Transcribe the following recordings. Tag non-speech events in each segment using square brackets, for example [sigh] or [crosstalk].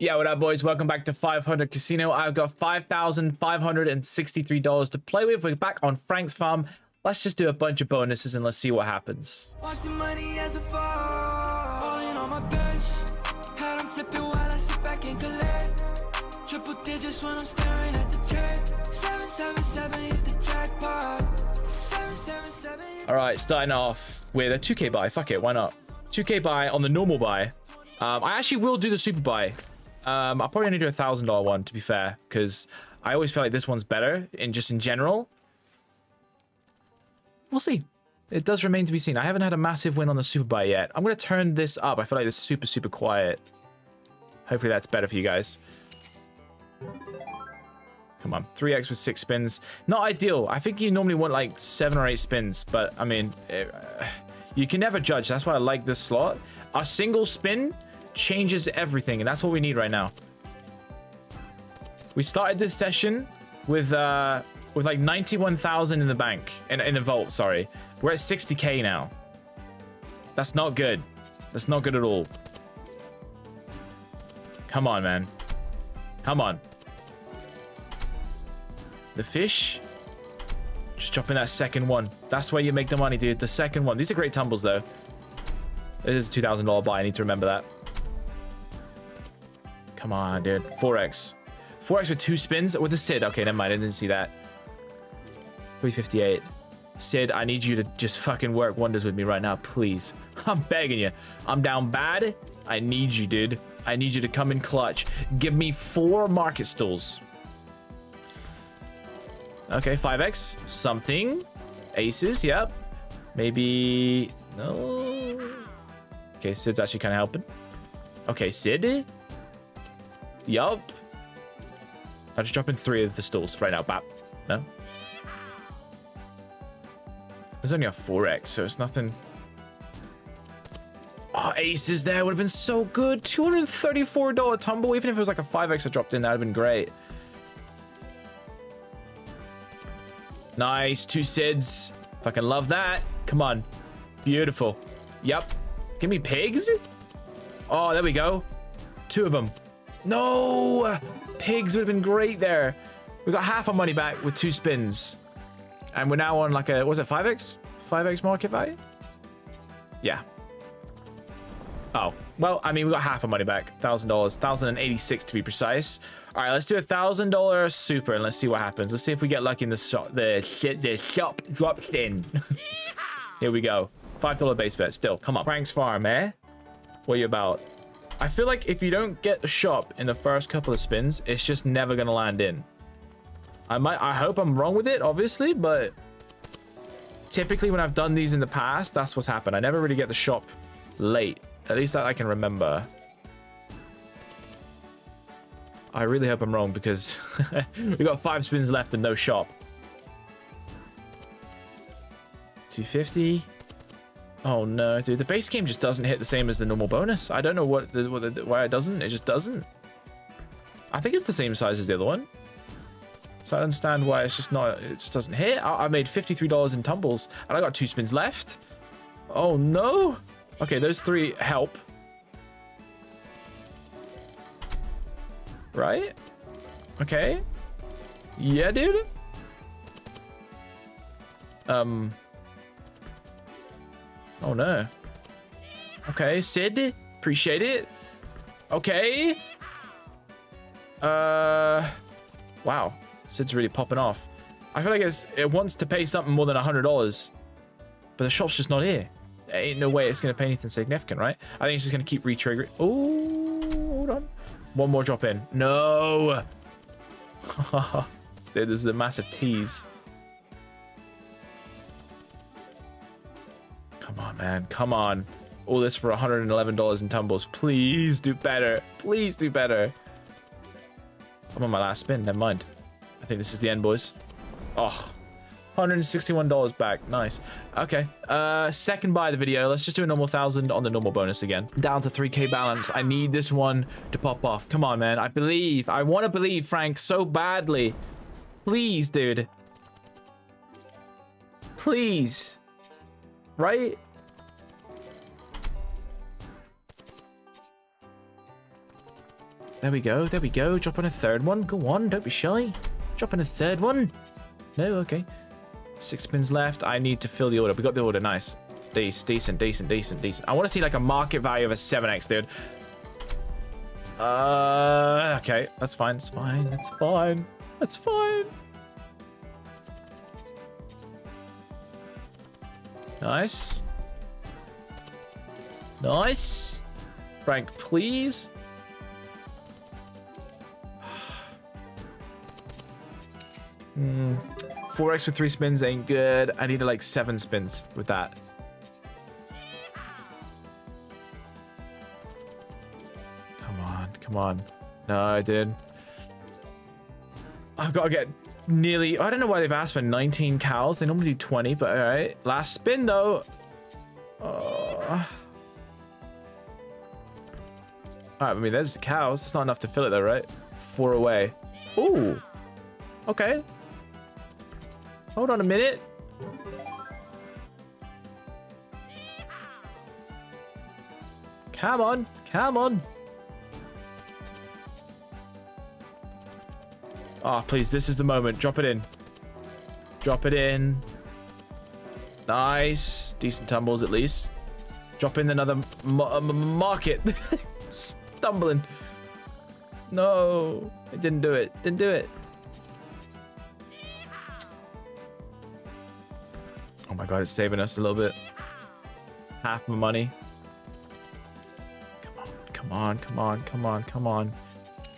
Yeah, what up, boys? Welcome back to 500 Casino. I've got $5,563 to play with. We're back on Frank's farm. Let's just do a bunch of bonuses and let's see what happens. Watch the money as it fall. On my bench. Had 'em flipping while I sit back and collect. Triple digits when I'm staring at the check. 777 hit the jackpot. 777 All right, starting off with a 2k buy. Fuck it, why not? 2k buy on the normal buy. Um, I actually will do the super buy. Um, I'll probably only do a thousand dollar one to be fair, because I always feel like this one's better in just in general. We'll see. It does remain to be seen. I haven't had a massive win on the super buy yet. I'm gonna turn this up. I feel like it's super super quiet. Hopefully that's better for you guys. Come on, 3x with six spins. Not ideal. I think you normally want like seven or eight spins, but I mean, eh, you can never judge. That's why I like this slot. A single spin changes everything, and that's what we need right now. We started this session with uh with like 91,000 in the bank in in the vault, sorry. We're at 60k now. That's not good. That's not good at all. Come on, man. Come on. The fish. Just dropping that second one. That's where you make the money, dude. The second one. These are great tumbles, though. It is a $2,000 buy. I need to remember that. Come on, dude. 4x. 4x with two spins with the Sid. Okay, never mind. I didn't see that. 358. Sid, I need you to just fucking work wonders with me right now, please. [laughs] I'm begging you. I'm down bad. I need you, dude. I need you to come in clutch. Give me four market stalls. Okay, 5x. Something. Aces, yep. Maybe... No. Okay, Sid's actually kind of helping. Okay, Sid. Yup. I'll just drop in three of the stalls right now. Bap. No? There's only a 4x, so it's nothing... Oh, aces there would have been so good. $234 tumble. Even if it was like a 5x I dropped in, that would have been great. Nice. Two SIDS. Fucking love that. Come on. Beautiful. Yep. Give me pigs. Oh, there we go. Two of them. No! Pigs would have been great there. We got half our money back with two spins. And we're now on like a, was it 5x? 5x market value? Yeah. Oh, well, I mean, we got half our money back. $1,000. 1086 to be precise. All right, let's do a $1,000 super and let's see what happens. Let's see if we get lucky in the shop. The shit, the shop drops in. [laughs] Here we go. $5 base bet still. Come on. Frank's Farm, eh? What are you about? I feel like if you don't get the shop in the first couple of spins, it's just never going to land in. I might, I hope I'm wrong with it, obviously, but typically when I've done these in the past, that's what's happened. I never really get the shop late. At least that I can remember. I really hope I'm wrong because [laughs] we got five spins left and no shop. 250. Oh no, dude. The base game just doesn't hit the same as the normal bonus. I don't know what, the, what the, why it doesn't. It just doesn't. I think it's the same size as the other one. So I understand why it's just not, it just doesn't hit. I, I made $53 in tumbles and I got two spins left. Oh no. Okay, those three help. Right? Okay. Yeah, dude. Um. Oh no. Okay, Sid. Appreciate it. Okay. Uh. Wow. Sid's really popping off. I feel like it wants to pay something more than $100. But the shop's just not here. There ain't no way it's going to pay anything significant, right? I think it's just going to keep re-triggering. Oh, hold on. One more drop in. No. [laughs] Dude, this is a massive tease. Come on, man. Come on. All this for $111 in tumbles. Please do better. Please do better. I'm on my last spin. Never mind. I think this is the end, boys. Oh, $161 back. Nice. Okay. Uh, second buy the video. Let's just do a normal thousand on the normal bonus again. Down to 3k balance. I need this one to pop off. Come on, man. I believe. I want to believe, Frank, so badly. Please, dude. Please. Right? There we go. There we go. Drop on a third one. Go on. Don't be shy. Drop in a third one. No, okay. Six spins left. I need to fill the order. We got the order. Nice. Decent, decent, decent, decent, decent. I want to see like a market value of a 7x, dude. Uh, okay. That's fine. That's fine. That's fine. That's fine. Nice. Nice. Frank, please. Hmm. 4x with three spins ain't good. I need like seven spins with that. Come on, come on. No, I did. I've got to get nearly... I don't know why they've asked for 19 cows. They normally do 20, but all right. Last spin, though. Uh... All right, I mean, there's the cows. That's not enough to fill it, though, right? Four away. Ooh. Okay. Hold on a minute. Come on. Come on. Oh, please. This is the moment. Drop it in. Drop it in. Nice. Decent tumbles, at least. Drop in another market. [laughs] Stumbling. No. I didn't do it. Didn't do it. Oh my god, it's saving us a little bit. Half my money. Come on, come on, come on, come on, come on.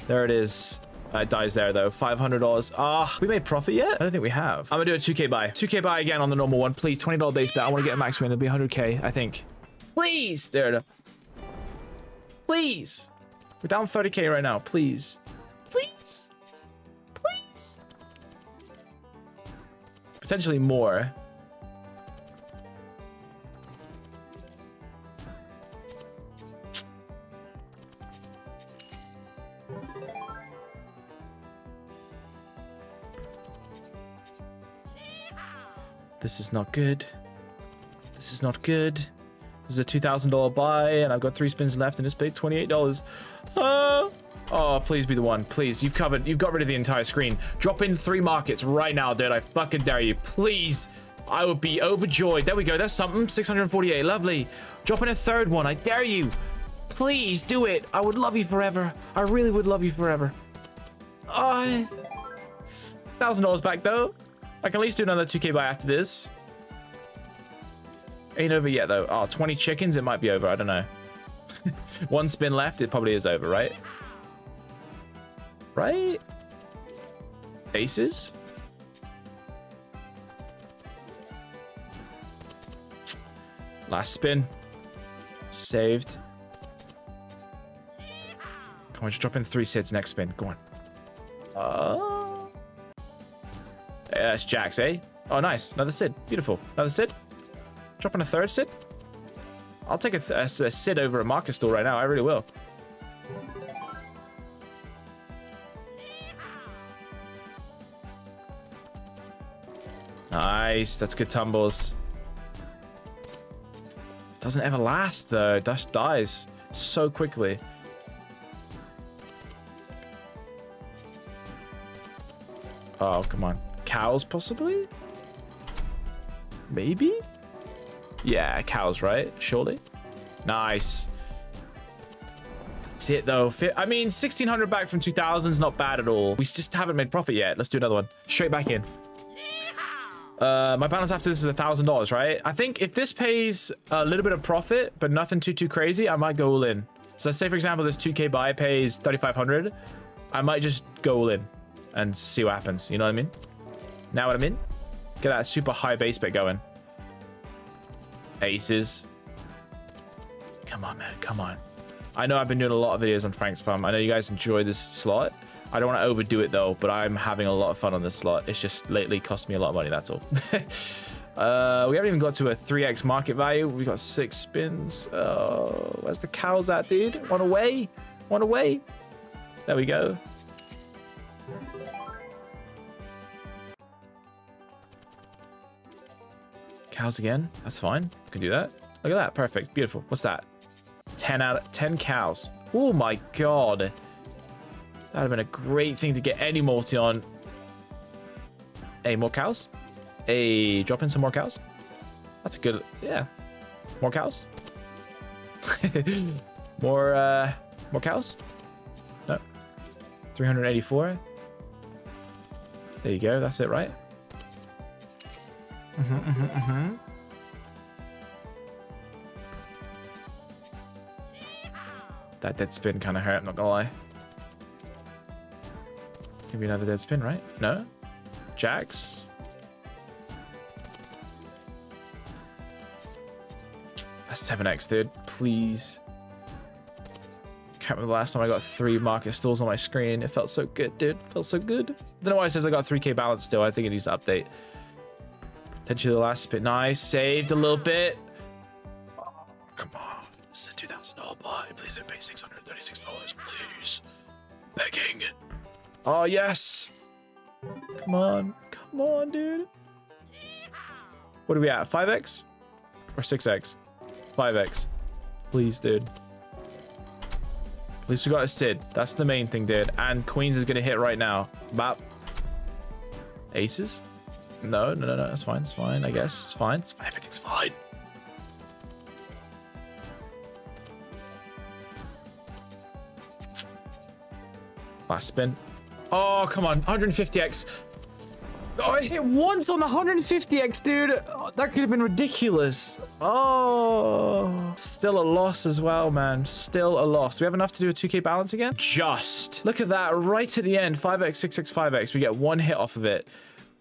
There it is. Uh, it dies there though. $500. Ah, we made profit yet? I don't think we have. I'm gonna do a 2k buy. 2k buy again on the normal one. Please, $20 base bet. I want to get a max win. It'll be 100k, I think. Please! There it is. Please! We're down 30k right now. Please. Please. Please. Potentially more. This is not good. This is not good. This is a $2,000 buy, and I've got three spins left, and it's paid $28. Ah! Oh, please be the one. Please, you've covered, you've got rid of the entire screen. Drop in three markets right now, dude. I fucking dare you. Please. I would be overjoyed. There we go. That's something. 648. Lovely. Drop in a third one. I dare you. Please do it. I would love you forever. I really would love you forever. Uh, $1,000 back, though. I can at least do another 2k buy after this. Ain't over yet, though. Oh, 20 chickens? It might be over. I don't know. [laughs] One spin left. It probably is over, right? Right? Aces? Last spin. Saved. Come on, just drop in three sets next spin. Go on. Uh, yeah, it's Jacks, eh? Oh, nice. Another Sid. Beautiful. Another Sid. Dropping a third Sid. I'll take a, a, a Sid over a market store right now. I really will. Nice. That's good tumbles. Doesn't ever last though. Dust dies so quickly. Oh, come on. Cows, possibly? Maybe? Yeah, cows, right? Surely? Nice. That's it, though. I mean, 1,600 back from 2,000 is not bad at all. We just haven't made profit yet. Let's do another one. Straight back in. Uh, my balance after this is a thousand dollars, right? I think if this pays a little bit of profit, but nothing too too crazy, I might go all in. So let's say, for example, this 2k buy pays 3,500. I might just go all in and see what happens. You know what I mean? Now what I mean? Get that super high base bet going. Aces. Come on, man. Come on. I know I've been doing a lot of videos on Frank's Farm. I know you guys enjoy this slot. I don't want to overdo it though, but I'm having a lot of fun on this slot. It's just lately cost me a lot of money, that's all. [laughs] uh, we haven't even got to a 3x market value. We've got six spins. Oh, where's the cows at, dude? One away. One away. There we go. Cows again. That's fine. We can do that. Look at that. Perfect. Beautiful. What's that? 10 out of 10 cows. Oh my god. That'd have been a great thing to get any multi on. Hey, more cows? Hey, drop in some more cows. That's a good, yeah. More cows? [laughs] more, uh, more cows? No. 384. There you go. That's it, right? Mm-hmm, mm-hmm. That dead spin kind of hurt, I'm not gonna lie. It's gonna another dead spin, right? No? Jacks? That's 7x, dude. Please. Can't remember the last time I got three market stalls on my screen. It felt so good, dude. It felt so good. I Don't know why it says I got 3k balance still. I think it needs to update. Potentially the last bit. Nice. Saved a little bit. Oh, come on. This is a $2,000 buy. Please don't pay $636, please. Begging. Oh, yes. Come on. Come on, dude. What are we at? 5x? Or 6x? 5x. Please, dude. At least we got a Sid. That's the main thing, dude. And Queens is going to hit right now. Bap. Aces? No, no, no, no. It's fine. It's fine, I guess. It's fine. It's. Everything's fine. Last spin. Oh, come on. 150x. Oh, I hit once on the 150x, dude. Oh, that could have been ridiculous. Oh, still a loss as well, man. Still a loss. Do we have enough to do a 2k balance again? Just. Look at that right at the end. 5x, 6x, 5x. We get one hit off of it.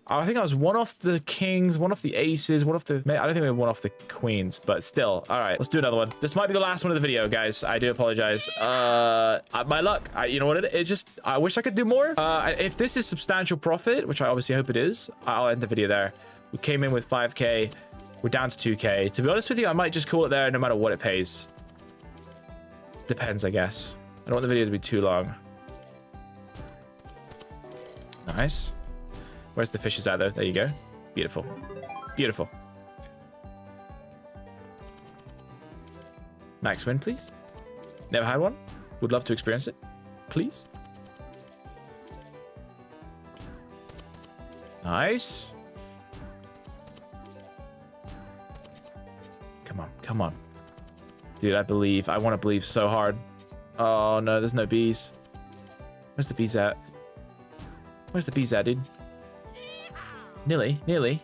I think I was one off the kings, one off the aces, one off the... I don't think we have one off the queens, but still. All right, let's do another one. This might be the last one of the video, guys. I do apologize. Uh, my luck. I, you know what? It, it just... I wish I could do more. Uh, if this is substantial profit, which I obviously hope it is, I'll end the video there. We came in with 5k. We're down to 2k. To be honest with you, I might just call it there no matter what it pays. Depends, I guess. I don't want the video to be too long. Nice. Where's the fishes at though? There you go. Beautiful. Beautiful. Max win, please. Never had one. Would love to experience it. Please. Nice. Come on, come on. Dude, I believe. I want to believe so hard. Oh, no, there's no bees. Where's the bees at? Where's the bees at, dude? Nearly, nearly.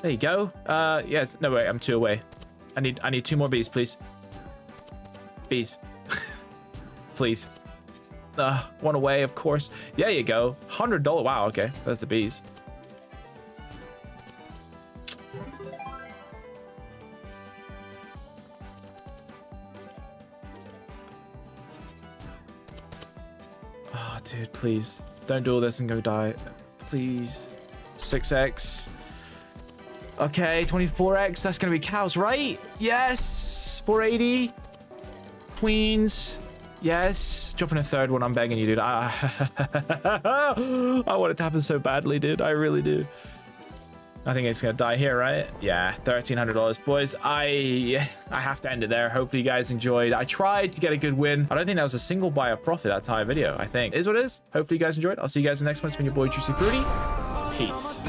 There you go. Uh, yes. No, wait. I'm two away. I need, I need two more bees, please. Bees. [laughs] please. Uh, one away, of course. There you go. $100. Wow, okay. There's the bees. Oh, dude, please. Don't do all this and go die please. 6x. Okay, 24x. That's going to be cows, right? Yes. 480. Queens. Yes. Dropping a third one. I'm begging you, dude. I, [laughs] I want it to happen so badly, dude. I really do. I think it's gonna die here, right? Yeah, $1,300. Boys, I I have to end it there. Hopefully you guys enjoyed. I tried to get a good win. I don't think that was a single buyer profit that entire video, I think. It is what it is. Hopefully you guys enjoyed. I'll see you guys in the next one. It's been your boy, Juicy Fruity. Peace.